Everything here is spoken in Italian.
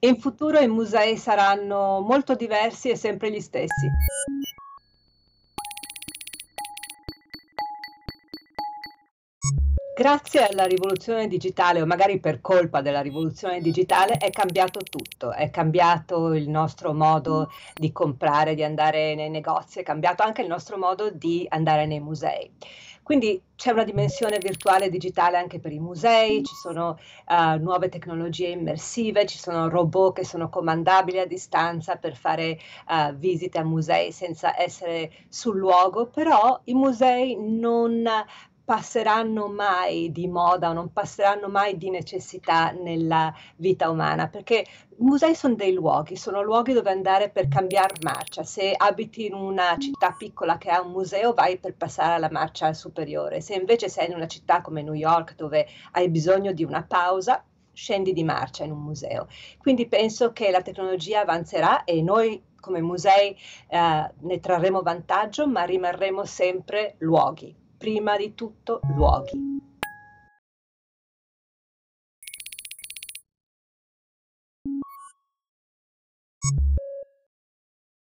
In futuro i musei saranno molto diversi e sempre gli stessi. Grazie alla rivoluzione digitale, o magari per colpa della rivoluzione digitale, è cambiato tutto. È cambiato il nostro modo di comprare, di andare nei negozi, è cambiato anche il nostro modo di andare nei musei. Quindi c'è una dimensione virtuale digitale anche per i musei, ci sono uh, nuove tecnologie immersive, ci sono robot che sono comandabili a distanza per fare uh, visite a musei senza essere sul luogo, però i musei non passeranno mai di moda non passeranno mai di necessità nella vita umana, perché i musei sono dei luoghi, sono luoghi dove andare per cambiare marcia. Se abiti in una città piccola che ha un museo, vai per passare alla marcia superiore. Se invece sei in una città come New York, dove hai bisogno di una pausa, scendi di marcia in un museo. Quindi penso che la tecnologia avanzerà e noi come musei eh, ne trarremo vantaggio, ma rimarremo sempre luoghi prima di tutto luoghi.